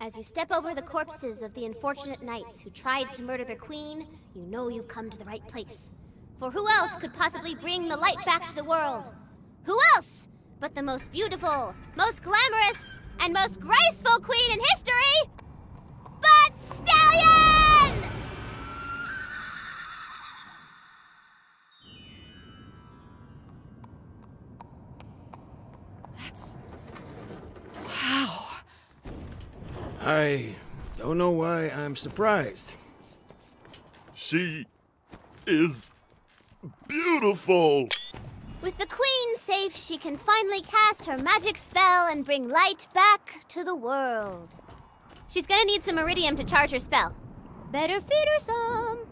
As you step over the corpses of the unfortunate knights who tried to murder their queen, you know you've come to the right place. For who else could possibly bring the light back to the world? Who else but the most beautiful, most glamorous, and most graceful queen in history? Butt Stallion! I don't know why I'm surprised. She is beautiful. With the queen safe, she can finally cast her magic spell and bring light back to the world. She's gonna need some iridium to charge her spell. Better feed her some.